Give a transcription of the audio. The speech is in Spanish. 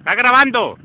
¿Está grabando?